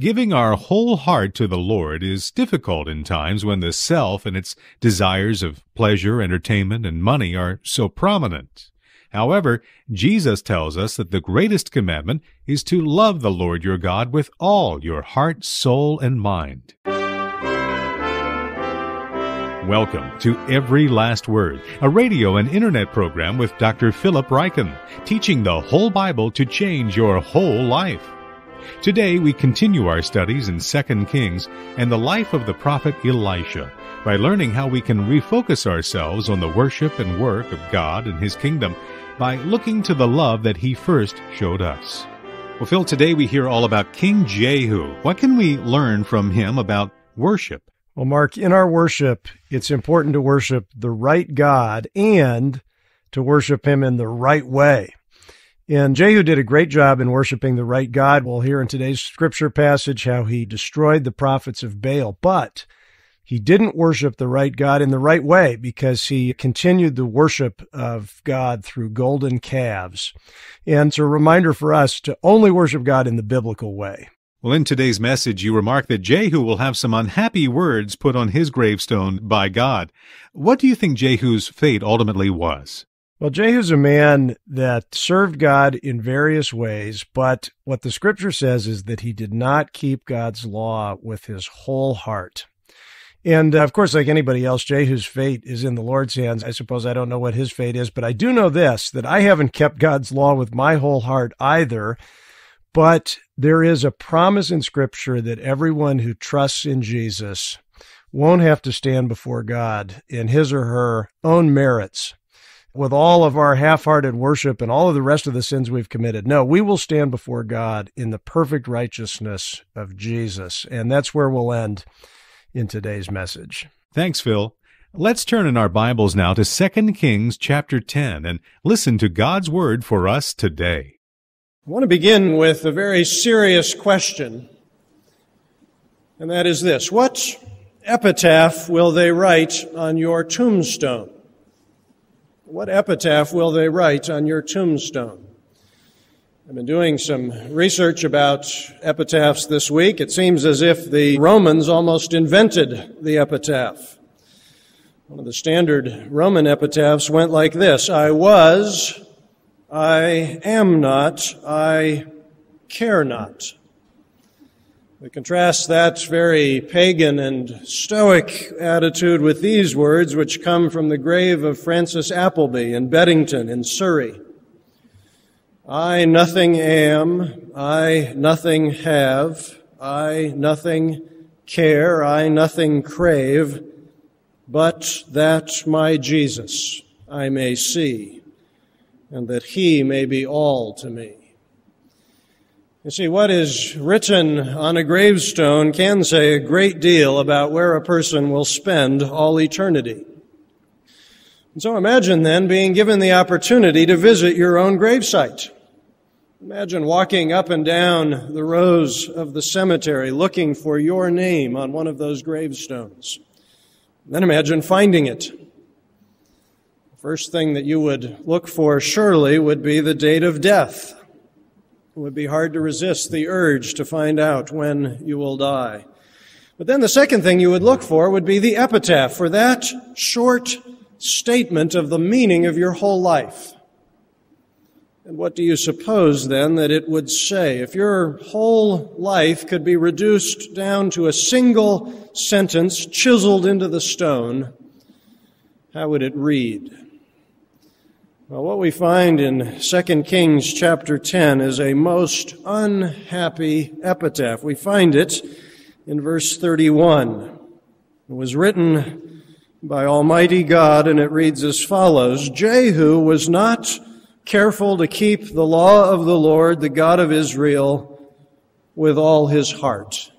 Giving our whole heart to the Lord is difficult in times when the self and its desires of pleasure, entertainment, and money are so prominent. However, Jesus tells us that the greatest commandment is to love the Lord your God with all your heart, soul, and mind. Welcome to Every Last Word, a radio and internet program with Dr. Philip Ryken, teaching the whole Bible to change your whole life. Today we continue our studies in 2 Kings and the life of the prophet Elisha by learning how we can refocus ourselves on the worship and work of God and His kingdom by looking to the love that He first showed us. Well, Phil, today we hear all about King Jehu. What can we learn from him about worship? Well, Mark, in our worship, it's important to worship the right God and to worship Him in the right way. And Jehu did a great job in worshiping the right God. We'll hear in today's scripture passage how he destroyed the prophets of Baal, but he didn't worship the right God in the right way because he continued the worship of God through golden calves. And it's a reminder for us to only worship God in the biblical way. Well, in today's message, you remark that Jehu will have some unhappy words put on his gravestone by God. What do you think Jehu's fate ultimately was? Well, Jehu's a man that served God in various ways, but what the scripture says is that he did not keep God's law with his whole heart. And uh, of course, like anybody else, Jehu's fate is in the Lord's hands. I suppose I don't know what his fate is, but I do know this that I haven't kept God's law with my whole heart either. But there is a promise in Scripture that everyone who trusts in Jesus won't have to stand before God in his or her own merits with all of our half hearted worship and all of the rest of the sins we've committed. No, we will stand before God in the perfect righteousness of Jesus. And that's where we'll end in today's message. Thanks, Phil. Let's turn in our Bibles now to 2 Kings chapter 10 and listen to God's word for us today. I want to begin with a very serious question, and that is this What epitaph will they write on your tombstone? What epitaph will they write on your tombstone? I've been doing some research about epitaphs this week. It seems as if the Romans almost invented the epitaph. One of the standard Roman epitaphs went like this I was, I am not, I care not. We contrast that very pagan and stoic attitude with these words, which come from the grave of Francis Appleby in Beddington in Surrey. I nothing am, I nothing have, I nothing care, I nothing crave, but that my Jesus I may see, and that he may be all to me. You see, what is written on a gravestone can say a great deal about where a person will spend all eternity. And so imagine then being given the opportunity to visit your own gravesite. Imagine walking up and down the rows of the cemetery looking for your name on one of those gravestones. Then imagine finding it. The first thing that you would look for surely would be the date of death. It would be hard to resist the urge to find out when you will die. But then the second thing you would look for would be the epitaph, for that short statement of the meaning of your whole life. And what do you suppose then that it would say? If your whole life could be reduced down to a single sentence chiseled into the stone, how would it read? Well, what we find in 2 Kings chapter 10 is a most unhappy epitaph. We find it in verse 31. It was written by Almighty God, and it reads as follows Jehu was not careful to keep the law of the Lord, the God of Israel, with all his heart.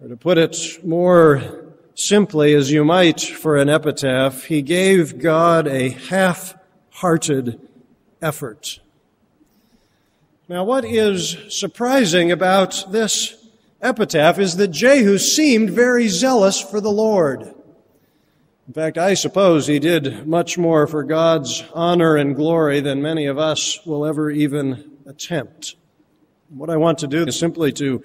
Or to put it more simply, as you might for an epitaph, he gave God a half hearted effort. Now, what is surprising about this epitaph is that Jehu seemed very zealous for the Lord. In fact, I suppose he did much more for God's honor and glory than many of us will ever even attempt. What I want to do is simply to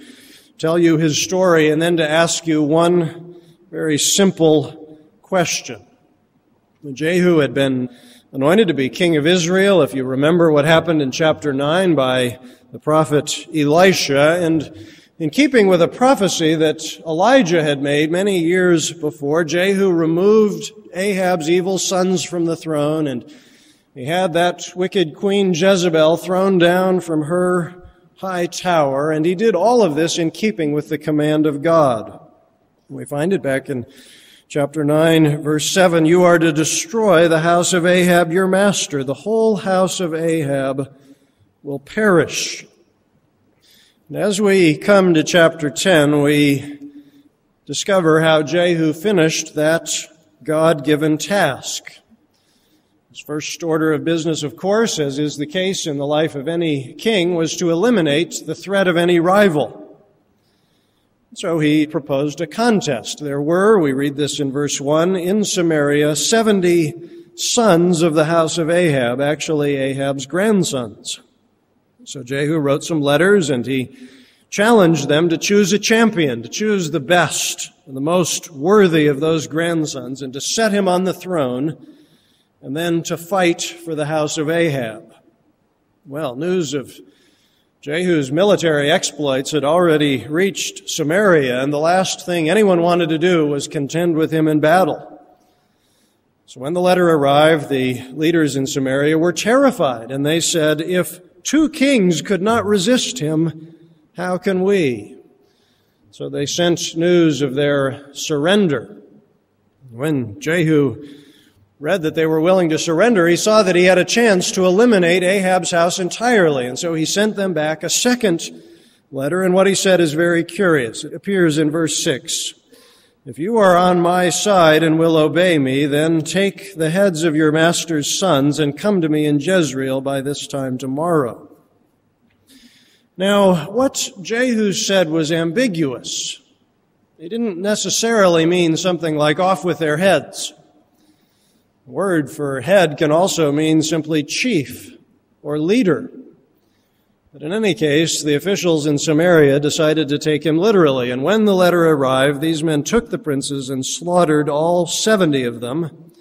tell you his story and then to ask you one very simple question. Jehu had been anointed to be king of Israel, if you remember what happened in chapter 9 by the prophet Elisha, and in keeping with a prophecy that Elijah had made many years before, Jehu removed Ahab's evil sons from the throne and he had that wicked queen Jezebel thrown down from her high tower, and he did all of this in keeping with the command of God. We find it back in chapter 9, verse 7. You are to destroy the house of Ahab, your master. The whole house of Ahab will perish. And as we come to chapter 10, we discover how Jehu finished that God given task. His first order of business, of course, as is the case in the life of any king, was to eliminate the threat of any rival. So he proposed a contest. There were, we read this in verse 1, in Samaria, 70 sons of the house of Ahab, actually Ahab's grandsons. So Jehu wrote some letters and he challenged them to choose a champion, to choose the best and the most worthy of those grandsons, and to set him on the throne and then to fight for the house of Ahab. Well, news of Jehu's military exploits had already reached Samaria, and the last thing anyone wanted to do was contend with him in battle. So when the letter arrived, the leaders in Samaria were terrified, and they said, If two kings could not resist him, how can we? So they sent news of their surrender. When Jehu read that they were willing to surrender, he saw that he had a chance to eliminate Ahab's house entirely. And so he sent them back a second letter. And what he said is very curious. It appears in verse 6. If you are on my side and will obey me, then take the heads of your master's sons and come to me in Jezreel by this time tomorrow. Now, what Jehu said was ambiguous. He didn't necessarily mean something like off with their heads word for head can also mean simply chief or leader. But in any case, the officials in Samaria decided to take him literally, and when the letter arrived, these men took the princes and slaughtered all 70 of them.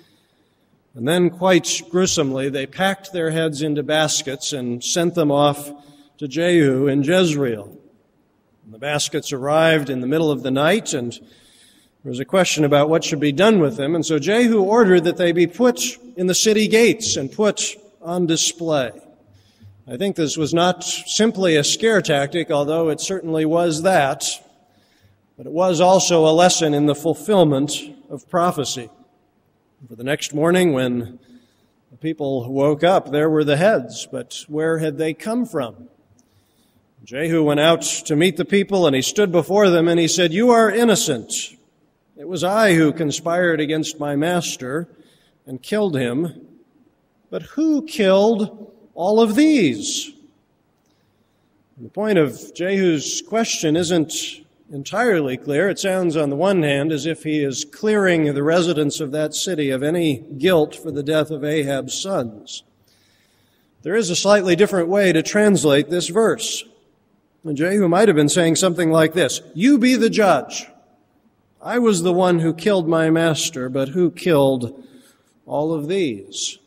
And then, quite gruesomely, they packed their heads into baskets and sent them off to Jehu in Jezreel. And the baskets arrived in the middle of the night, and there was a question about what should be done with them, and so Jehu ordered that they be put in the city gates and put on display. I think this was not simply a scare tactic, although it certainly was that, but it was also a lesson in the fulfillment of prophecy. For the next morning, when the people woke up, there were the heads, but where had they come from? Jehu went out to meet the people and he stood before them and he said, You are innocent. It was I who conspired against my master and killed him. But who killed all of these? The point of Jehu's question isn't entirely clear. It sounds, on the one hand, as if he is clearing the residents of that city of any guilt for the death of Ahab's sons. There is a slightly different way to translate this verse. And Jehu might have been saying something like this You be the judge. I was the one who killed my master, but who killed all of these?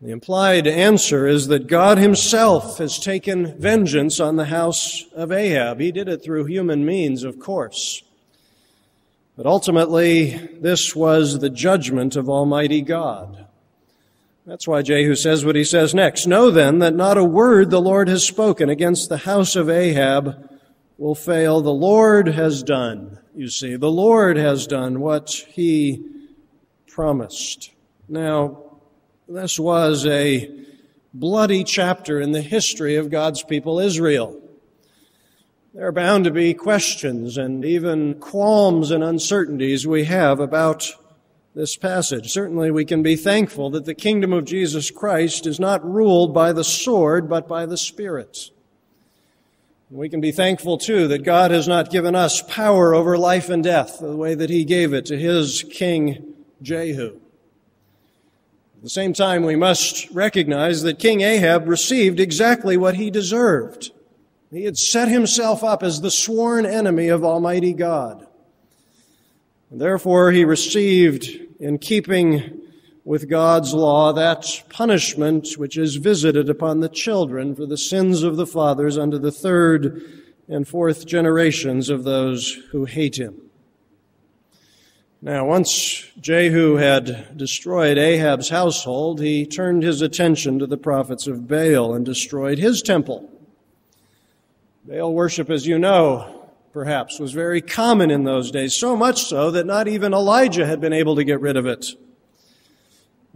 The implied answer is that God himself has taken vengeance on the house of Ahab. He did it through human means, of course. But ultimately, this was the judgment of Almighty God. That's why Jehu says what he says next. Know then that not a word the Lord has spoken against the house of Ahab will fail. The Lord has done you see. The Lord has done what he promised. Now, this was a bloody chapter in the history of God's people Israel. There are bound to be questions and even qualms and uncertainties we have about this passage. Certainly we can be thankful that the kingdom of Jesus Christ is not ruled by the sword, but by the Spirit. We can be thankful too that God has not given us power over life and death the way that he gave it to his king Jehu. At the same time, we must recognize that King Ahab received exactly what he deserved. He had set himself up as the sworn enemy of Almighty God. And therefore, he received, in keeping with God's law, that punishment which is visited upon the children for the sins of the fathers unto the third and fourth generations of those who hate him. Now, once Jehu had destroyed Ahab's household, he turned his attention to the prophets of Baal and destroyed his temple. Baal worship, as you know, perhaps, was very common in those days, so much so that not even Elijah had been able to get rid of it.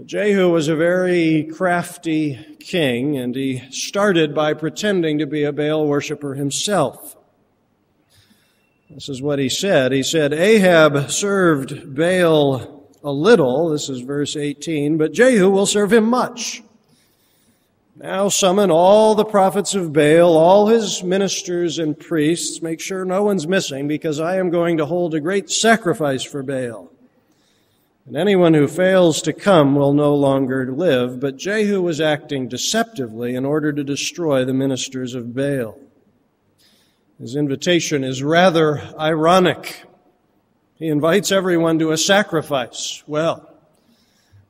Jehu was a very crafty king, and he started by pretending to be a Baal worshiper himself. This is what he said. He said, Ahab served Baal a little, this is verse 18, but Jehu will serve him much. Now summon all the prophets of Baal, all his ministers and priests. Make sure no one's missing because I am going to hold a great sacrifice for Baal. And anyone who fails to come will no longer live. But Jehu was acting deceptively in order to destroy the ministers of Baal. His invitation is rather ironic. He invites everyone to a sacrifice. Well,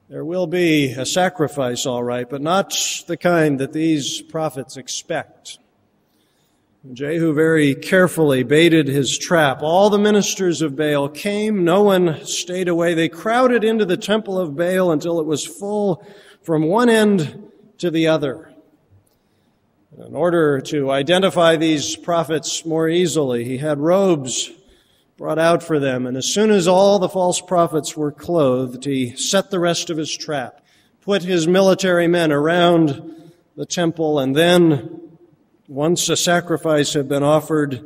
there will be a sacrifice, all right, but not the kind that these prophets expect. Jehu very carefully baited his trap. All the ministers of Baal came. No one stayed away. They crowded into the temple of Baal until it was full from one end to the other. In order to identify these prophets more easily, he had robes brought out for them. And as soon as all the false prophets were clothed, he set the rest of his trap, put his military men around the temple, and then, once a sacrifice had been offered,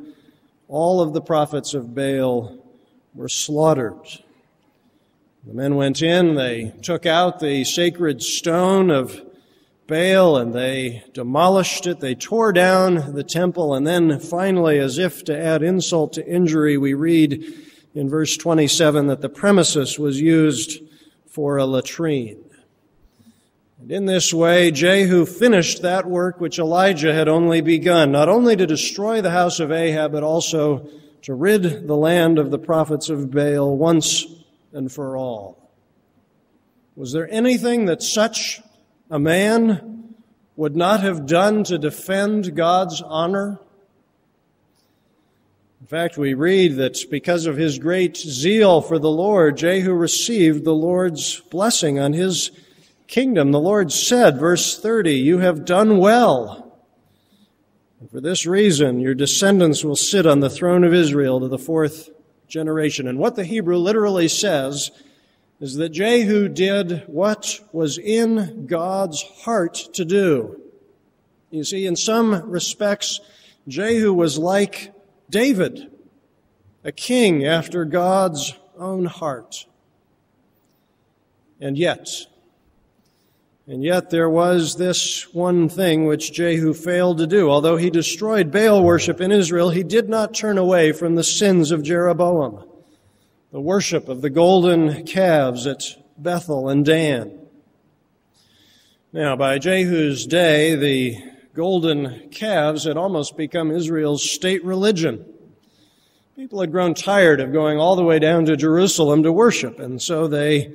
all of the prophets of Baal were slaughtered. The men went in, they took out the sacred stone of Baal and they demolished it. They tore down the temple. And then finally, as if to add insult to injury, we read in verse 27 that the premises was used for a latrine. And in this way, Jehu finished that work which Elijah had only begun, not only to destroy the house of Ahab, but also to rid the land of the prophets of Baal once and for all. Was there anything that such a man would not have done to defend God's honor? In fact, we read that because of his great zeal for the Lord, Jehu received the Lord's blessing on his kingdom. The Lord said, verse 30, You have done well. And for this reason, your descendants will sit on the throne of Israel to the fourth generation. And what the Hebrew literally says is that Jehu did what was in God's heart to do. You see, in some respects, Jehu was like David, a king after God's own heart. And yet, and yet there was this one thing which Jehu failed to do. Although he destroyed Baal worship in Israel, he did not turn away from the sins of Jeroboam the worship of the golden calves at Bethel and Dan. Now, by Jehu's day, the golden calves had almost become Israel's state religion. People had grown tired of going all the way down to Jerusalem to worship, and so they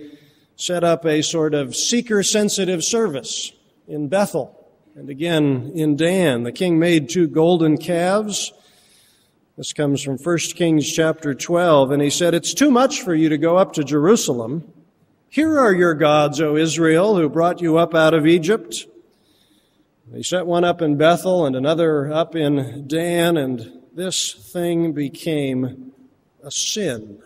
set up a sort of seeker sensitive service in Bethel and again in Dan. The king made two golden calves this comes from 1 Kings chapter 12, and he said, It's too much for you to go up to Jerusalem. Here are your gods, O Israel, who brought you up out of Egypt. They set one up in Bethel and another up in Dan, and this thing became a sin.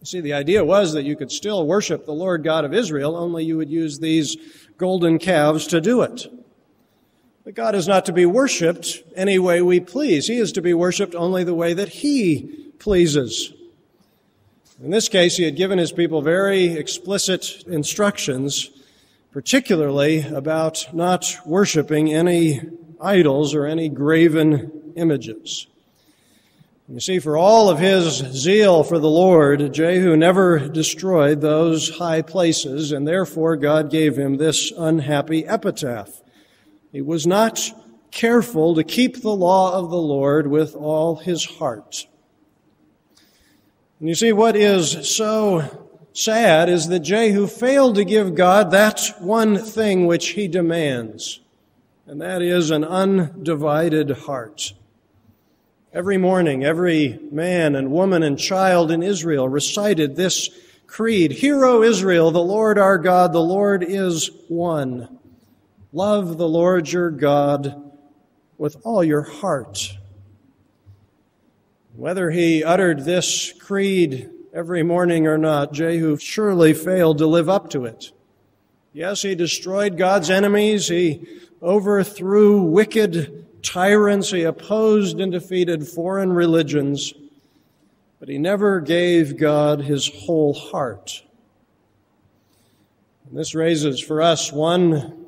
You see, the idea was that you could still worship the Lord God of Israel, only you would use these golden calves to do it. But God is not to be worshiped any way we please. He is to be worshiped only the way that He pleases. In this case, He had given His people very explicit instructions, particularly about not worshiping any idols or any graven images. You see, for all of his zeal for the Lord, Jehu never destroyed those high places, and therefore God gave him this unhappy epitaph. He was not careful to keep the law of the Lord with all his heart. And you see, what is so sad is that Jehu failed to give God that one thing which he demands, and that is an undivided heart. Every morning, every man and woman and child in Israel recited this creed Hear, O Israel, the Lord our God, the Lord is one. Love the Lord your God with all your heart. Whether he uttered this creed every morning or not, Jehu surely failed to live up to it. Yes, he destroyed God's enemies. He overthrew wicked tyrants. He opposed and defeated foreign religions. But he never gave God his whole heart. And this raises for us one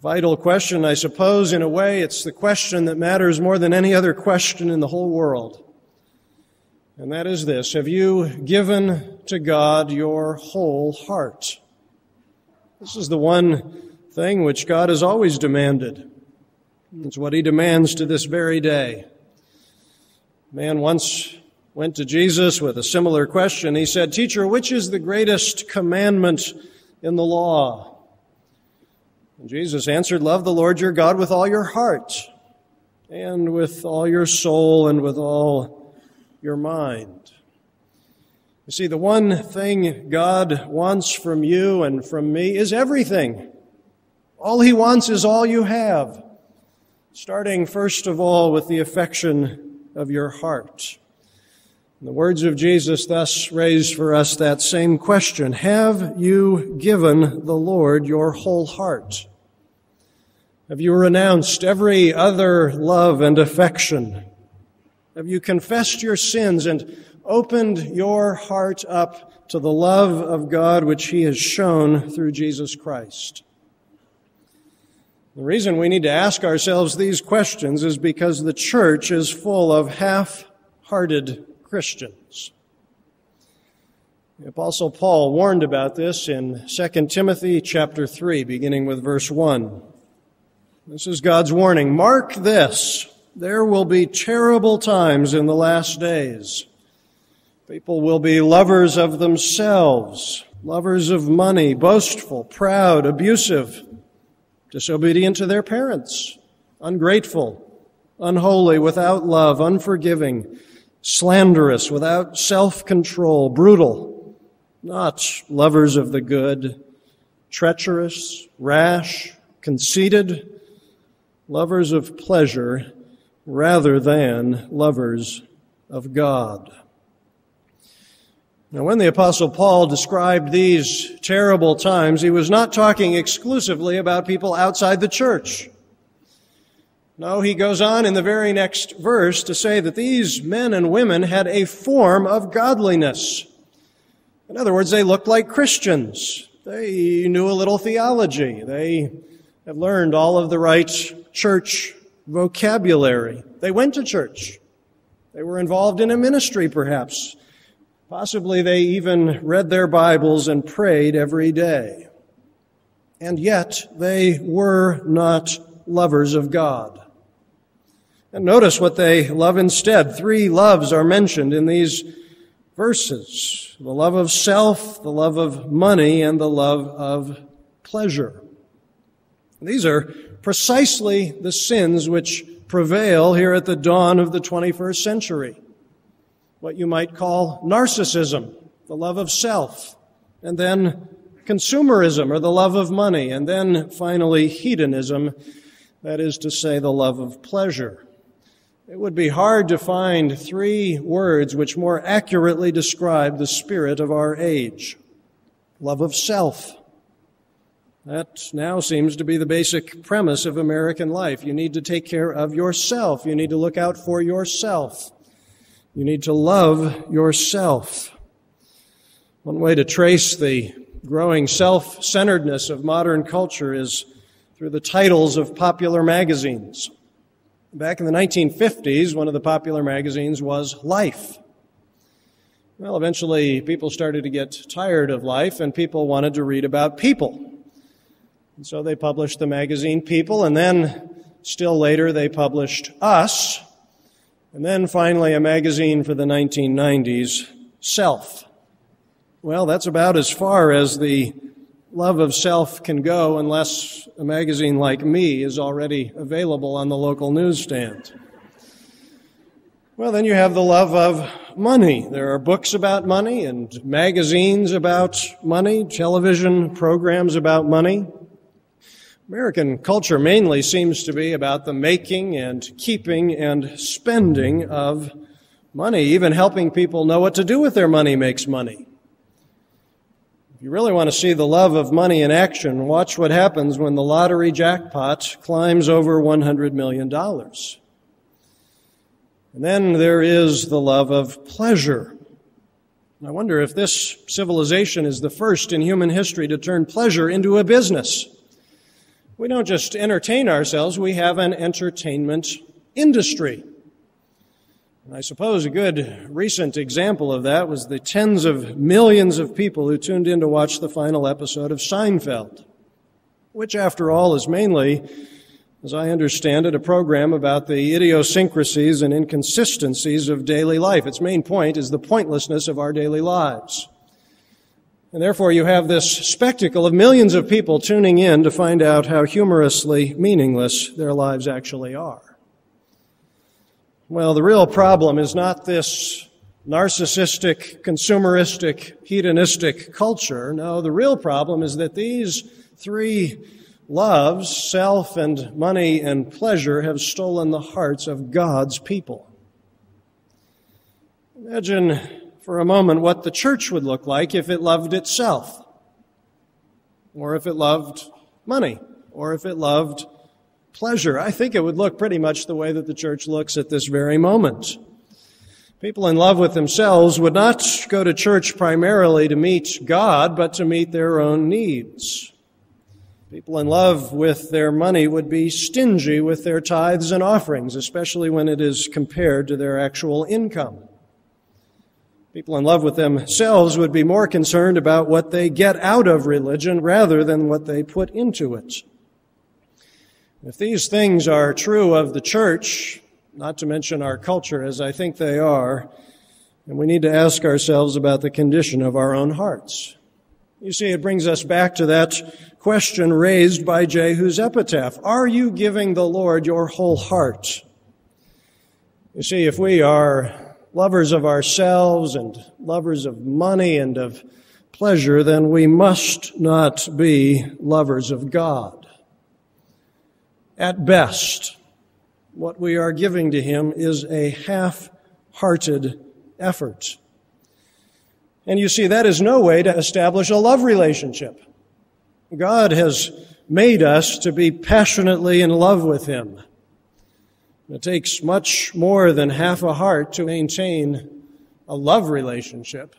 vital question, I suppose. In a way, it's the question that matters more than any other question in the whole world. And that is this Have you given to God your whole heart? This is the one thing which God has always demanded. It's what he demands to this very day. A Man once went to Jesus with a similar question. He said, Teacher, which is the greatest commandment in the law? And Jesus answered, Love the Lord your God with all your heart, and with all your soul, and with all your mind. You see, the one thing God wants from you and from me is everything. All He wants is all you have starting first of all with the affection of your heart. The words of Jesus thus raise for us that same question. Have you given the Lord your whole heart? Have you renounced every other love and affection? Have you confessed your sins and opened your heart up to the love of God which He has shown through Jesus Christ? The reason we need to ask ourselves these questions is because the church is full of half-hearted Christians. The apostle Paul warned about this in 2 Timothy chapter 3 beginning with verse 1. This is God's warning. Mark this. There will be terrible times in the last days. People will be lovers of themselves, lovers of money, boastful, proud, abusive, disobedient to their parents, ungrateful, unholy, without love, unforgiving, slanderous, without self-control, brutal, not lovers of the good, treacherous, rash, conceited, lovers of pleasure rather than lovers of God. Now, when the apostle Paul described these terrible times, he was not talking exclusively about people outside the church. No, he goes on in the very next verse to say that these men and women had a form of godliness. In other words, they looked like Christians. They knew a little theology. They had learned all of the right church vocabulary. They went to church. They were involved in a ministry, perhaps. Possibly they even read their Bibles and prayed every day. And yet they were not lovers of God. And notice what they love instead. Three loves are mentioned in these verses. The love of self, the love of money, and the love of pleasure. These are precisely the sins which prevail here at the dawn of the 21st century what you might call narcissism, the love of self, and then consumerism or the love of money, and then finally hedonism, that is to say, the love of pleasure. It would be hard to find three words which more accurately describe the spirit of our age. Love of self. That now seems to be the basic premise of American life. You need to take care of yourself. You need to look out for yourself. You need to love yourself. One way to trace the growing self-centeredness of modern culture is through the titles of popular magazines. Back in the 1950s, one of the popular magazines was Life. Well, eventually people started to get tired of life and people wanted to read about people. And so they published the magazine People and then Still later, they published Us. And then finally, a magazine for the 1990s, Self. Well, that's about as far as the love of self can go unless a magazine like me is already available on the local newsstand. Well, then you have the love of money. There are books about money and magazines about money, television programs about money. American culture mainly seems to be about the making and keeping and spending of money. Even helping people know what to do with their money makes money. If you really want to see the love of money in action, watch what happens when the lottery jackpot climbs over $100 million. And then there is the love of pleasure. I wonder if this civilization is the first in human history to turn pleasure into a business. We don't just entertain ourselves, we have an entertainment industry. I suppose a good recent example of that was the tens of millions of people who tuned in to watch the final episode of Seinfeld, which, after all, is mainly, as I understand it, a program about the idiosyncrasies and inconsistencies of daily life. Its main point is the pointlessness of our daily lives. And therefore, you have this spectacle of millions of people tuning in to find out how humorously meaningless their lives actually are. Well, the real problem is not this narcissistic, consumeristic, hedonistic culture. No, the real problem is that these three loves, self and money and pleasure, have stolen the hearts of God's people. Imagine for a moment what the church would look like if it loved itself, or if it loved money, or if it loved pleasure. I think it would look pretty much the way that the church looks at this very moment. People in love with themselves would not go to church primarily to meet God, but to meet their own needs. People in love with their money would be stingy with their tithes and offerings, especially when it is compared to their actual income. People in love with themselves would be more concerned about what they get out of religion rather than what they put into it. If these things are true of the church, not to mention our culture as I think they are, then we need to ask ourselves about the condition of our own hearts. You see, it brings us back to that question raised by Jehu's epitaph. Are you giving the Lord your whole heart? You see, if we are lovers of ourselves and lovers of money and of pleasure, then we must not be lovers of God. At best, what we are giving to Him is a half hearted effort. And you see, that is no way to establish a love relationship. God has made us to be passionately in love with Him. It takes much more than half a heart to maintain a love relationship.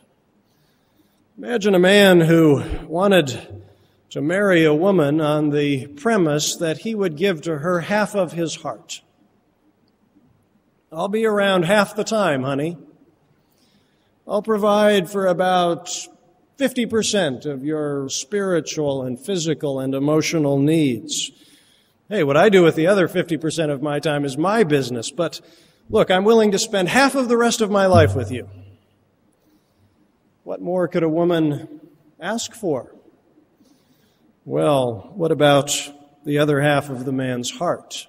Imagine a man who wanted to marry a woman on the premise that he would give to her half of his heart. I'll be around half the time, honey. I'll provide for about 50% of your spiritual and physical and emotional needs. Hey, what I do with the other 50% of my time is my business, but look, I'm willing to spend half of the rest of my life with you. What more could a woman ask for? Well, what about the other half of the man's heart?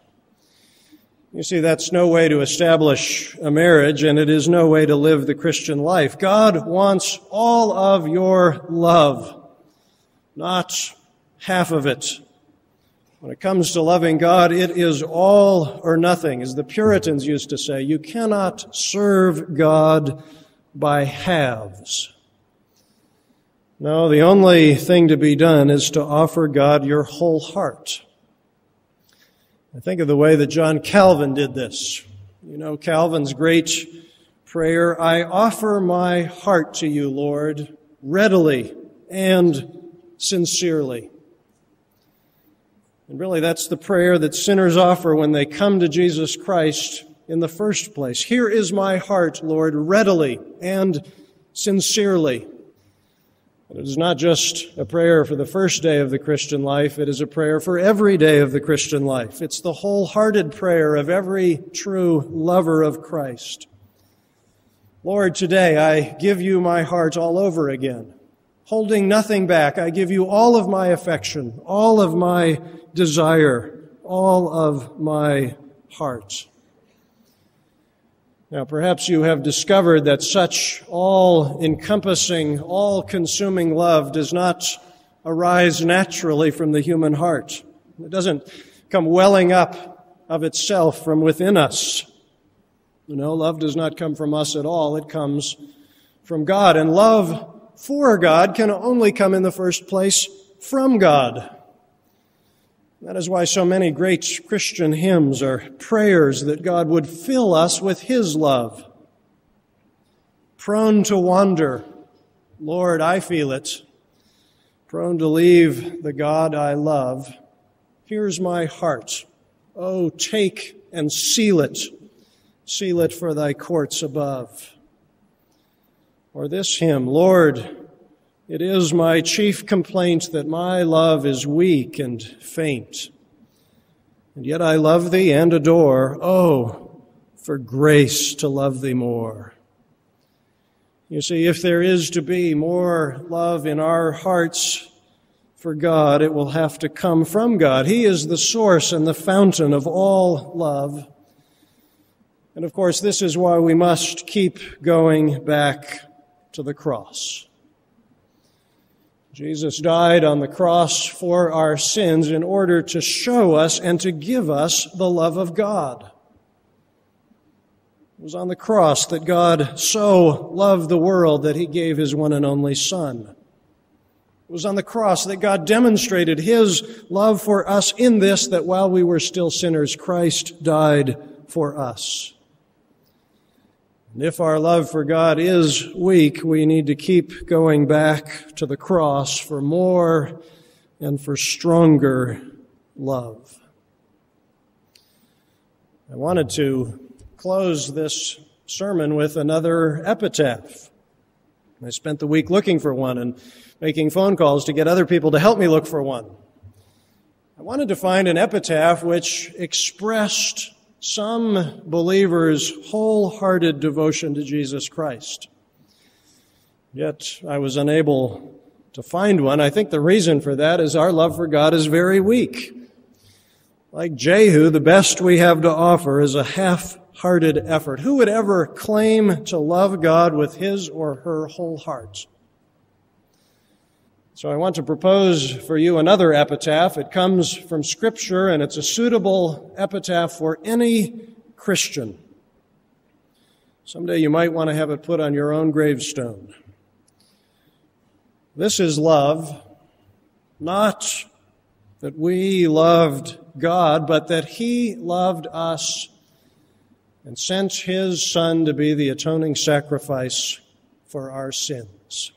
You see, that's no way to establish a marriage, and it is no way to live the Christian life. God wants all of your love, not half of it. When it comes to loving God, it is all or nothing, as the Puritans used to say. You cannot serve God by halves. No, the only thing to be done is to offer God your whole heart. I think of the way that John Calvin did this. You know, Calvin's great prayer, I offer my heart to you, Lord, readily and sincerely. And really, that's the prayer that sinners offer when they come to Jesus Christ in the first place. Here is my heart, Lord, readily and sincerely. It is not just a prayer for the first day of the Christian life, it is a prayer for every day of the Christian life. It's the wholehearted prayer of every true lover of Christ. Lord, today I give you my heart all over again. Holding nothing back, I give you all of my affection, all of my desire, all of my heart. Now, perhaps you have discovered that such all encompassing, all consuming love does not arise naturally from the human heart. It doesn't come welling up of itself from within us. You know, love does not come from us at all. It comes from God. And love for God can only come in the first place from God. That is why so many great Christian hymns are prayers that God would fill us with His love. Prone to wander, Lord, I feel it. Prone to leave the God I love. Here's my heart. Oh, take and seal it seal it for thy courts above. Or this hymn, Lord, it is my chief complaint that my love is weak and faint. And yet I love thee and adore. Oh, for grace to love thee more. You see, if there is to be more love in our hearts for God, it will have to come from God. He is the source and the fountain of all love. And of course, this is why we must keep going back to the cross. Jesus died on the cross for our sins in order to show us and to give us the love of God. It was on the cross that God so loved the world that he gave his one and only Son. It was on the cross that God demonstrated his love for us in this that while we were still sinners, Christ died for us. And if our love for God is weak, we need to keep going back to the cross for more and for stronger love. I wanted to close this sermon with another epitaph. I spent the week looking for one and making phone calls to get other people to help me look for one. I wanted to find an epitaph which expressed some believers' wholehearted devotion to Jesus Christ. Yet I was unable to find one. I think the reason for that is our love for God is very weak. Like Jehu, the best we have to offer is a half-hearted effort. Who would ever claim to love God with his or her whole heart? So I want to propose for you another epitaph. It comes from Scripture and it's a suitable epitaph for any Christian. Someday you might want to have it put on your own gravestone. This is love, not that we loved God, but that He loved us and sent His Son to be the atoning sacrifice for our sins.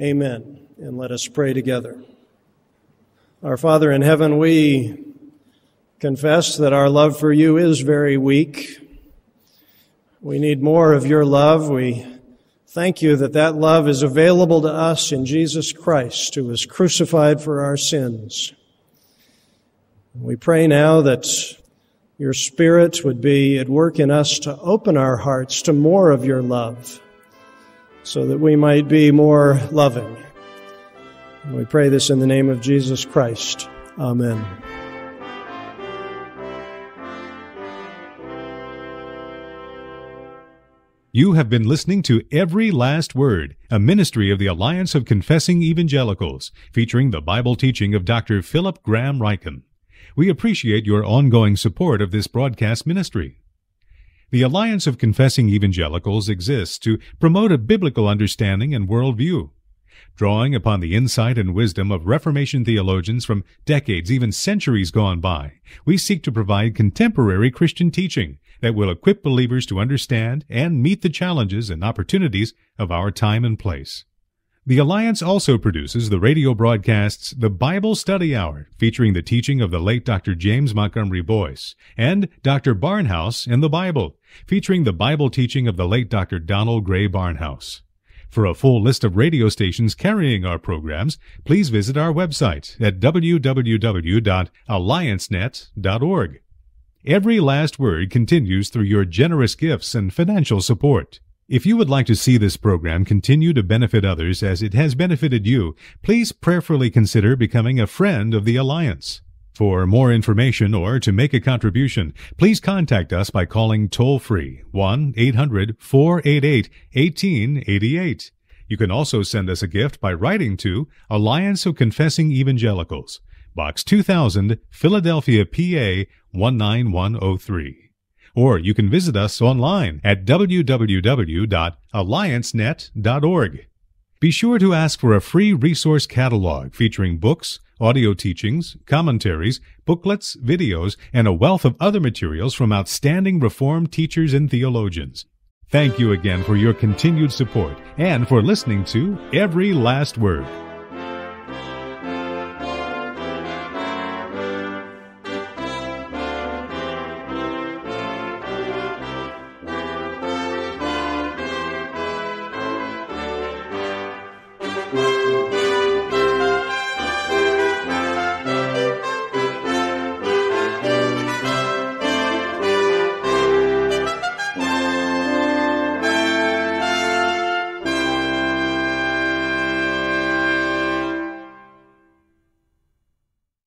Amen. And let us pray together. Our Father in heaven, we confess that our love for you is very weak. We need more of your love. We thank you that that love is available to us in Jesus Christ, who was crucified for our sins. We pray now that your Spirit would be at work in us to open our hearts to more of your love so that we might be more loving. We pray this in the name of Jesus Christ. Amen. You have been listening to Every Last Word, a ministry of the Alliance of Confessing Evangelicals, featuring the Bible teaching of Dr. Philip Graham Ryken. We appreciate your ongoing support of this broadcast ministry. The Alliance of Confessing Evangelicals exists to promote a biblical understanding and worldview. Drawing upon the insight and wisdom of Reformation theologians from decades, even centuries gone by, we seek to provide contemporary Christian teaching that will equip believers to understand and meet the challenges and opportunities of our time and place. The Alliance also produces the radio broadcasts The Bible Study Hour, featuring the teaching of the late Dr. James Montgomery Boice, and Dr. Barnhouse in the Bible, featuring the Bible teaching of the late Dr. Donald Grey Barnhouse. For a full list of radio stations carrying our programs, please visit our website at www.alliancenet.org. Every last word continues through your generous gifts and financial support. If you would like to see this program continue to benefit others as it has benefited you, please prayerfully consider becoming a friend of the Alliance. For more information or to make a contribution, please contact us by calling toll free 1 800 488 1888. You can also send us a gift by writing to Alliance of Confessing Evangelicals, Box 2000, Philadelphia, PA 19103. Or you can visit us online at www.alliancenet.org. Be sure to ask for a free resource catalog featuring books, audio teachings, commentaries, booklets, videos, and a wealth of other materials from outstanding Reformed teachers and theologians. Thank you again for your continued support and for listening to Every Last Word.